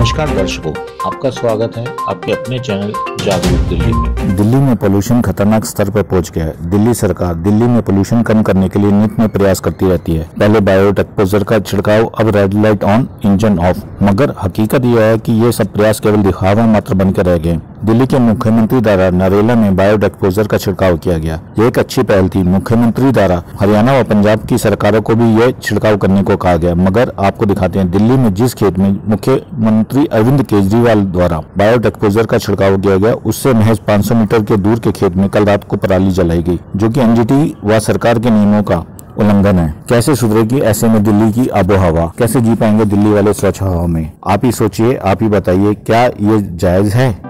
नमस्कार दर्शकों, आपका स्वागत है आपके अपने चैनल जागरूक दिल्ली में। दिल्ली में पोल्यूशन खतरनाक स्तर पर पहुँच गया है। दिल्ली सरकार दिल्ली में पोल्यूशन कम करने के लिए नित में प्रयास करती रहती है। पहले बायोटेक्पोजर का छिड़काव, अब red light on engine off मगर हकीकत यह है कि ये सब प्रयास केवल दिखावा मात्र बनकर रह गए दिल्ली के मुख्यमंत्री द्वारा नरेला में बायोडेक्पोजर का छिड़काव किया गया। ये एक अच्छी पहल थी। मुख्यमंत्री द्वारा हरियाणा व पंजाब की सरकारों को भी यह छिड़काव करने को कहा गया। मगर आपको दिखाते हैं, दिल्ली में जिस खेत में मुख्यमंत्री अरविंद केजरीवाल द्वारा बायोडेक्पोजर का छिड़काव किया गया, उससे महज 500 मीटर के दूर के खेत में कल रात को पराली जलाई गई, जो की एनजीटी व सरकार के नियमों का उल्लंघन है। कैसे सुधरेगी ऐसे में दिल्ली की आबो हवा कैसे जी पाएँगे दिल्ली वाले स्वच्छ हवा में? आप ही सोचिए, आप ही बताइए, क्या ये जायज़ है?